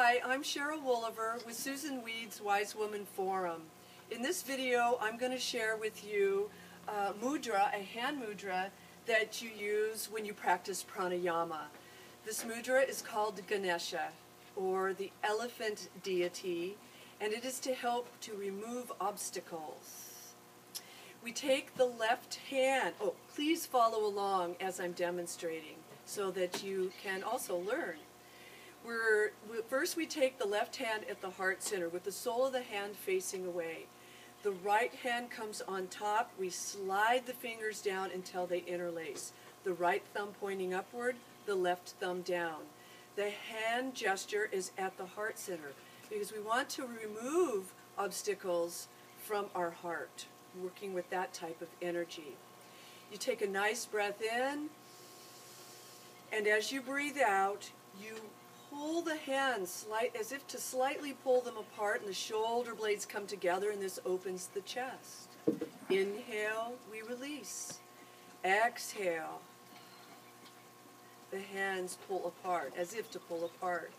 Hi, I'm Sheryl Wooliver with Susan Weed's Wise Woman Forum. In this video, I'm going to share with you a mudra, a hand mudra, that you use when you practice pranayama. This mudra is called Ganesha, or the elephant deity, and it is to help to remove obstacles. We take the left hand, oh, please follow along as I'm demonstrating so that you can also learn. We're, we, first we take the left hand at the heart center with the sole of the hand facing away. The right hand comes on top. We slide the fingers down until they interlace. The right thumb pointing upward, the left thumb down. The hand gesture is at the heart center because we want to remove obstacles from our heart, working with that type of energy. You take a nice breath in, and as you breathe out, you hands slight, as if to slightly pull them apart and the shoulder blades come together and this opens the chest. Inhale, we release. Exhale. The hands pull apart, as if to pull apart.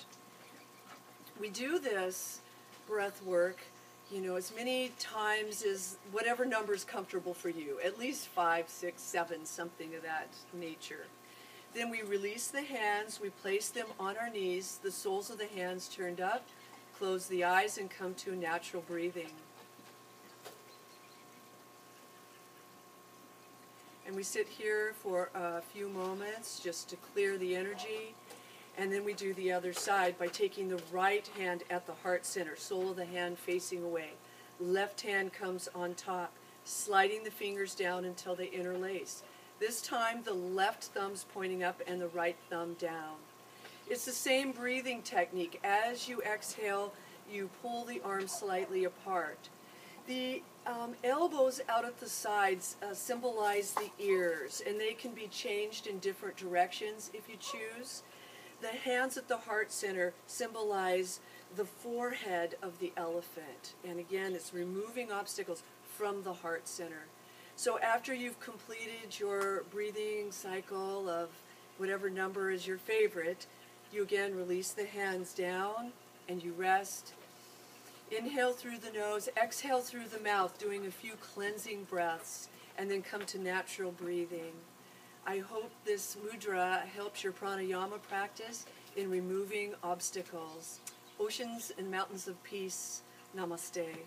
We do this breath work, you know, as many times as whatever number is comfortable for you, at least five, six, seven, something of that nature. Then we release the hands, we place them on our knees, the soles of the hands turned up, close the eyes and come to natural breathing. And we sit here for a few moments just to clear the energy. And then we do the other side by taking the right hand at the heart center, sole of the hand facing away. Left hand comes on top, sliding the fingers down until they interlace. This time the left thumb's pointing up and the right thumb down. It's the same breathing technique. As you exhale, you pull the arms slightly apart. The um, elbows out at the sides uh, symbolize the ears, and they can be changed in different directions if you choose. The hands at the heart center symbolize the forehead of the elephant. And again, it's removing obstacles from the heart center. So after you've completed your breathing cycle of whatever number is your favorite, you again release the hands down and you rest. Inhale through the nose, exhale through the mouth, doing a few cleansing breaths, and then come to natural breathing. I hope this mudra helps your pranayama practice in removing obstacles. Oceans and mountains of peace. Namaste.